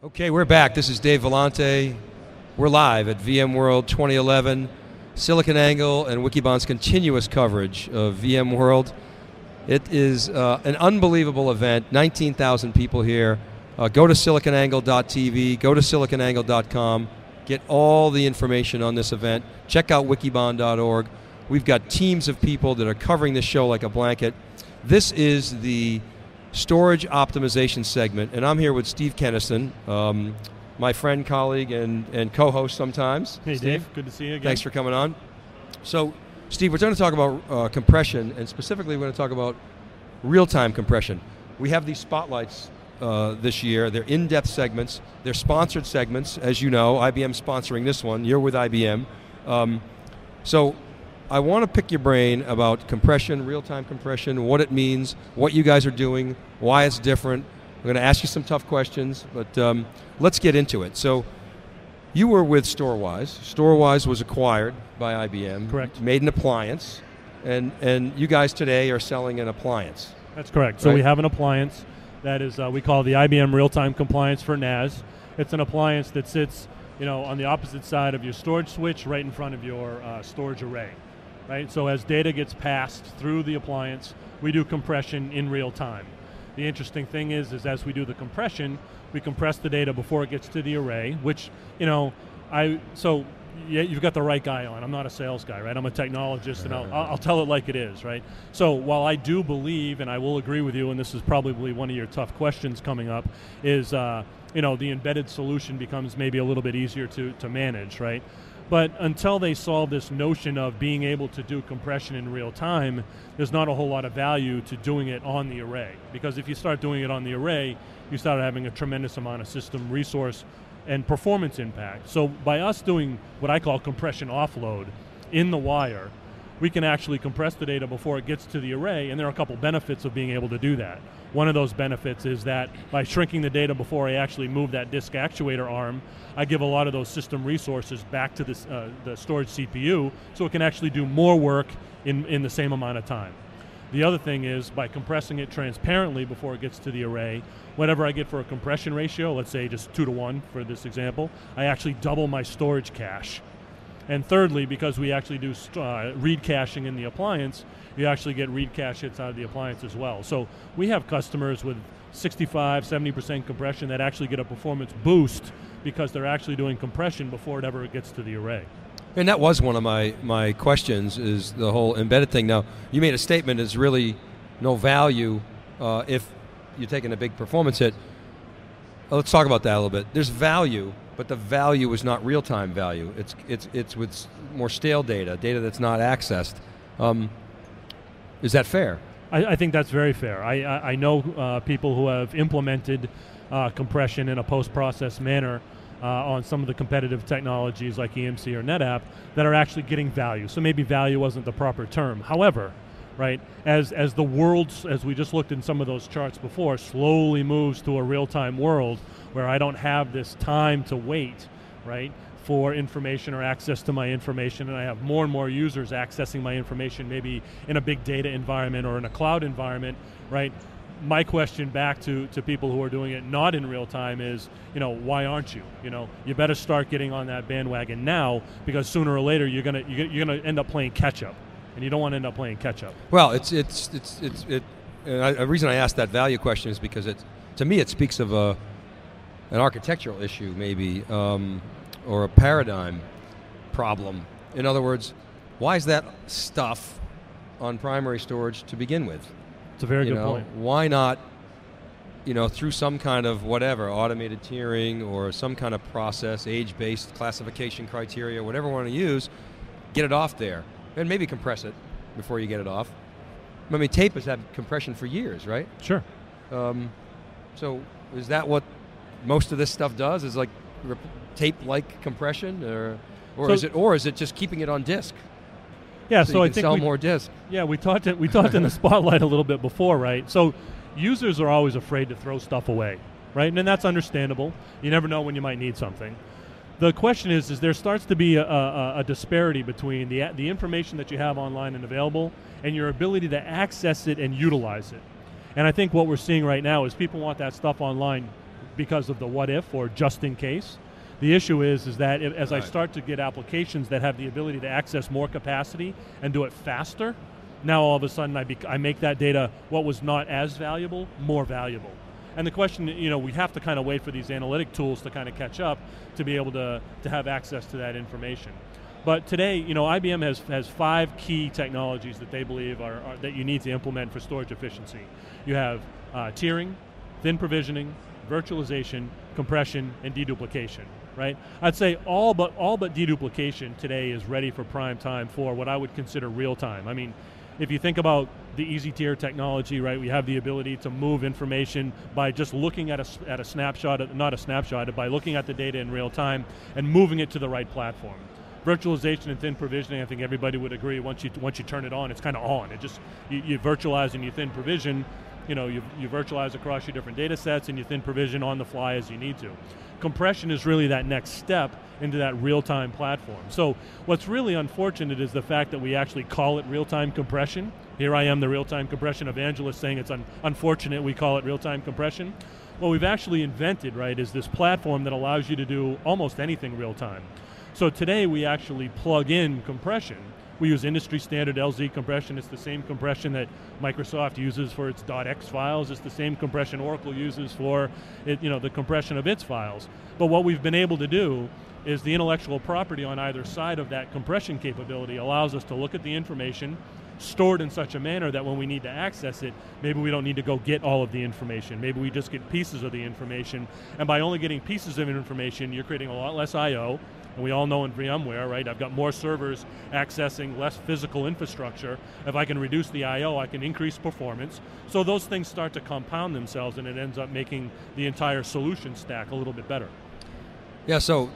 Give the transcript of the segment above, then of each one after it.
Okay, we're back. This is Dave Vellante. We're live at VMworld 2011, SiliconANGLE and Wikibon's continuous coverage of VMworld. It is uh, an unbelievable event, 19,000 people here. Uh, go to siliconangle.tv, go to siliconangle.com, get all the information on this event. Check out wikibon.org. We've got teams of people that are covering this show like a blanket. This is the storage optimization segment, and I'm here with Steve Kenniston, um, my friend, colleague, and, and co host sometimes. Hey, Steve. Dave. Good to see you again. Thanks for coming on. So, Steve, we're going to talk about uh, compression, and specifically, we're going to talk about real time compression. We have these spotlights uh, this year. They're in depth segments, they're sponsored segments, as you know. IBM sponsoring this one. You're with IBM. Um, so, I want to pick your brain about compression, real time compression, what it means, what you guys are doing, why it's different. I'm going to ask you some tough questions, but um, let's get into it. So, you were with Storwize. Storwize was acquired by IBM. Correct. Made an appliance, and and you guys today are selling an appliance. That's correct. So Right. we have an appliance that is uh, we call the IBM Real-Time Compliance for NAS. It's an appliance that sits, you know, on the opposite side of your storage switch, right in front of your uh, storage array. Right. So as data gets passed through the appliance, we do compression in real time. The interesting thing is, is as we do the compression, we compress the data before it gets to the array, which you know, I so yeah, you've got the right guy on. I'm not a sales guy, right? I'm a technologist, and I'll, I'll tell it like it is, right? So while I do believe, and I will agree with you, and this is probably one of your tough questions coming up, is uh, you know the embedded solution becomes maybe a little bit easier to to manage, right? But until they solve this notion of being able to do compression in real time, there's not a whole lot of value to doing it on the array. Because if you start doing it on the array, you start having a tremendous amount of system resource and performance impact. So by us doing what I call compression offload in the wire, we can actually compress the data before it gets to the array, and there are a couple benefits of being able to do that. One of those benefits is that by shrinking the data before I actually move that disk actuator arm, I give a lot of those system resources back to this, uh, the storage CPU so it can actually do more work in, in the same amount of time. The other thing is by compressing it transparently before it gets to the array, whatever I get for a compression ratio, let's say just two to one for this example, I actually double my storage cache. And thirdly, because we actually do uh, read caching in the appliance, you actually get read cache hits out of the appliance as well. So we have customers with 65, 70% compression that actually get a performance boost because they're actually doing compression before it ever gets to the array. And that was one of my, my questions is the whole embedded thing. Now, you made a statement is really no value uh, if you're taking a big performance hit. Let's talk about that a little bit. There's value, but the value is not real-time value. It's, it's, it's with more stale data, data that's not accessed. Um, is that fair? I, I think that's very fair. I, I, I know uh, people who have implemented uh, compression in a post-process manner uh, on some of the competitive technologies like EMC or NetApp that are actually getting value. So maybe value wasn't the proper term. However, right, as as the world, as we just looked in some of those charts before, slowly moves to a real-time world where I don't have this time to wait, right, for information or access to my information, and I have more and more users accessing my information, maybe in a big data environment or in a cloud environment, right? My question back to, to people who are doing it not in real time is, you know, why aren't you? You know, you better start getting on that bandwagon now because sooner or later you're gonna you're, gonna end up playing catch up, and you don't want to end up playing catch up. Well, it's it's it's it's it. And I, the reason I asked that value question is because it, to me, it speaks of a an architectural issue, maybe, um, or a paradigm problem. In other words, why is that stuff on primary storage to begin with? It's a very you good know, point. why not? You know, through some kind of whatever automated tiering or some kind of process, age-based classification criteria, whatever we want to use, get it off there, and maybe compress it before you get it off. I mean, tape has had compression for years, right? Sure. Um, so is that what most of this stuff does? Is like tape-like compression, or or So- is it or is it just keeping it on disk? Yeah. so, So, I think sell we, more disk. Yeah, we talked it, we talked in the spotlight a little bit before, right? So users are always afraid to throw stuff away, right? And that's understandable. You never know when you might need something. The question is, is there starts to be a, a, a disparity between the the information that you have online and available and your ability to access it and utilize it. And I think what we're seeing right now is people want that stuff online because of the what if or just in case. The issue is, is that if, as Right. I start to get applications that have the ability to access more capacity and do it faster, now all of a sudden I, bec- I make that data what was not as valuable more valuable. And the question, you know, we have to kind of wait for these analytic tools to kind of catch up to be able to, to have access to that information. But today, you know, IBM has, has five key technologies that they believe are, are that you need to implement for storage efficiency. You have uh, tiering, thin provisioning, virtualization, compression, and deduplication. Right? I'd say all but all but deduplication today is ready for prime time for what I would consider real time. I mean, if you think about the easy tier technology, right, we have the ability to move information by just looking at a, at a snapshot, not a snapshot, by looking at the data in real time and moving it to the right platform. Virtualization and thin provisioning, I think everybody would agree. Once you once you turn it on, it's kind of on. It just you, you virtualize and you thin provision. You know, you, you virtualize across your different data sets and you thin provision on the fly as you need to. Compression is really that next step into that real-time platform. So what's really unfortunate is the fact that we actually call it real-time compression. Here I am, the real-time compression evangelist, saying it's un- unfortunate we call it real-time compression. What we've actually invented, right, is this platform that allows you to do almost anything real-time. So today we actually plug in compression. We use industry standard LZ compression. It's the same compression that Microsoft uses for its .x files. It's the same compression Oracle uses for it, you know, the compression of its files. But what we've been able to do is the intellectual property on either side of that compression capability allows us to look at the information stored in such a manner that when we need to access it, maybe we don't need to go get all of the information. Maybe we just get pieces of the information. And by only getting pieces of information, you're creating a lot less I/O. And we all know in VMware, right? I've got more servers accessing less physical infrastructure. If I can reduce the I/O, I can increase performance. So those things start to compound themselves, and it ends up making the entire solution stack a little bit better. Yeah, so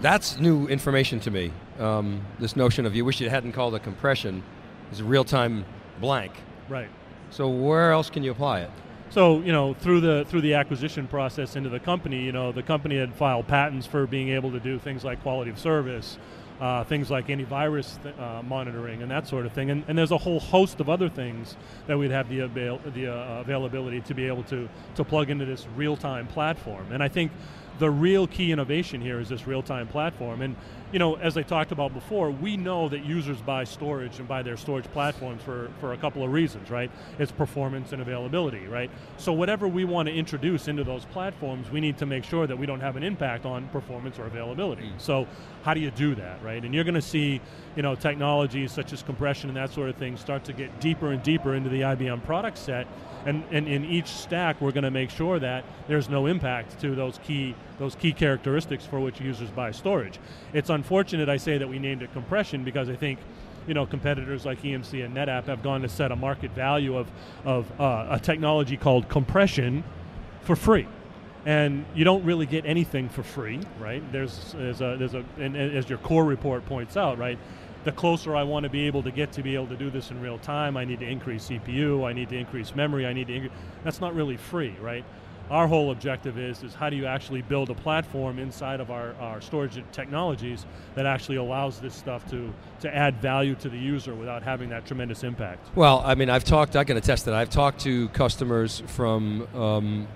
that's new information to me. Um, this notion of you wish you hadn't called a compression is a real-time blank. Right. So where else can you apply it? So you know, through the through the acquisition process into the company, you know, the company had filed patents for being able to do things like quality of service, uh, things like antivirus th- uh, monitoring, and that sort of thing. And, and there's a whole host of other things that we'd have the avail- the uh, availability to be able to to plug into this real-time platform. And I think the real key innovation here is this real-time platform. And you know, as I talked about before, we know that users buy storage and buy their storage platforms for, for a couple of reasons, right? It's performance and availability, right? So whatever we want to introduce into those platforms, we need to make sure that we don't have an impact on performance or availability. Mm. So how do you do that, right? And you're going to see, you know, technologies such as compression and that sort of thing start to get deeper and deeper into the IBM product set. And, and in each stack, we're going to make sure that there's no impact to those key those key characteristics for which users buy storage. It's unfortunate I say that we named it compression because I think you know competitors like EMC and NetApp have gone to set a market value of of uh, a technology called compression for free. And you don't really get anything for free, right? There's, there's a, there's a, and, and as your core report points out, right? The closer I want to be able to get to be able to do this in real time, I need to increase CPU, I need to increase memory, I need to. Incre- that's not really free, right? Our whole objective is is how do you actually build a platform inside of our, our storage technologies that actually allows this stuff to to add value to the user without having that tremendous impact. Well, I mean, I've talked. I can attest that I've talked to customers from um,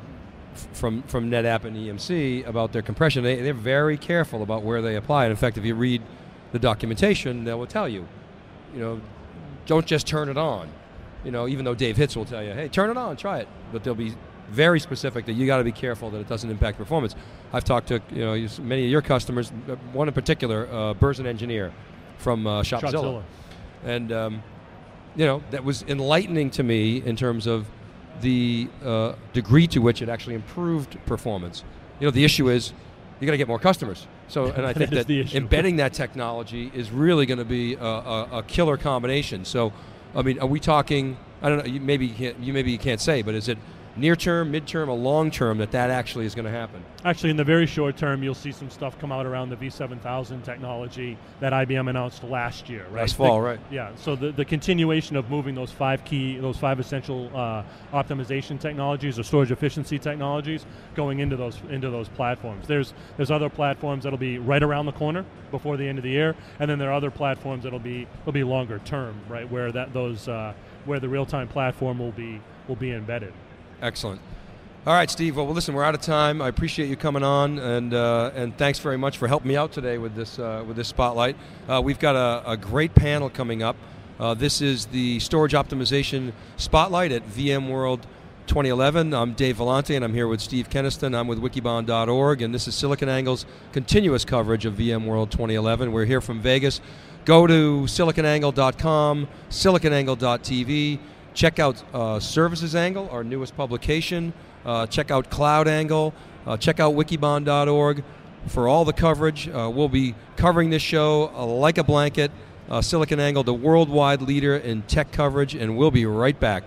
from from NetApp and EMC about their compression. They, they're very careful about where they apply it. In fact, if you read the documentation, they will tell you, you know, don't just turn it on. You know, even though Dave Hitz will tell you, hey, turn it on, try it, but they'll be very specific that you got to be careful that it doesn't impact performance. I've talked to you know many of your customers. uh, One in particular, uh, Burzin Engineer from uh, Shopzilla Shopzilla. and um, you know that was enlightening to me in terms of the uh, degree to which it actually improved performance. You know, the issue is you got to get more customers. So, and I think that the embedding that technology is really going to be a, a, a killer combination. So, I mean, are we talking? I don't know. You maybe you, can't, you maybe you can't say, but is it near term, mid term, or long term that that actually is going to happen? Actually, in the very short term, you'll see some stuff come out around the V7000 technology that IBM announced last year, right? Last fall, The- right. Yeah. So the, the continuation of moving those five key, those five essential uh, optimization technologies or storage efficiency technologies going into those into those platforms. There's there's other platforms that'll be right around the corner before the end of the year, and then there are other platforms that'll be will be longer term, right? Where that those uh, where the real time platform will be will be embedded. Excellent. All right, Steve. Well, listen, we're out of time. I appreciate you coming on, and uh, and thanks very much for helping me out today with this uh, with this spotlight. Uh, we've got a, a, great panel coming up. Uh, this is the storage optimization spotlight at VMworld 2011. I'm Dave Vellante, and I'm here with Steve Kenniston. I'm with Wikibon.org, and this is SiliconANGLE's continuous coverage of VMworld 2011. We're here from Vegas. Go to siliconangle.com, siliconangle.tv. Check out uh, Services Angle, our newest publication. Uh, check out Cloud Angle. Uh, check out wikibon.org for all the coverage. Uh, we'll be covering this show uh, like a blanket. SiliconANGLE, the worldwide leader in tech coverage, and we'll be right back.